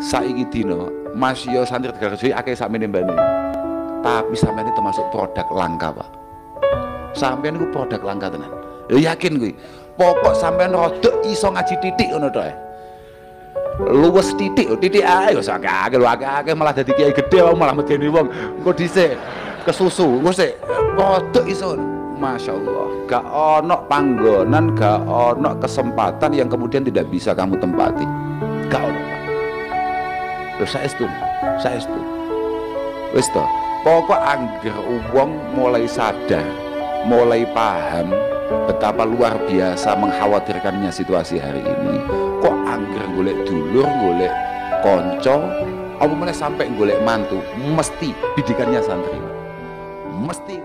saiki dino Mas yo santri Tegal Rejo akeh sakmene mbane. Tapi sampean itu termasuk produk langka, Pak. Sampean itu produk langka tenan. Ya yakin kuwi. Pokok sampean rodok iso ngaji titik ngono tok. Luwes titik, titik ae wis akeh-akeh lho malah dadi kiai gedhe malah medeni wong. Engko dhisik kesusu, engko sik rodok iso. Masya Allah, gak ono panggonan, gak ono kesempatan yang kemudian tidak bisa kamu tempati. Gak ono. Lho saya itu, saya itu. Wis to, pokok angger uang mulai sadar, mulai paham betapa luar biasa mengkhawatirkannya situasi hari ini. Kok angger golek dulur, golek konco, apa mana sampai golek mantu, mesti bidikannya santri. Mesti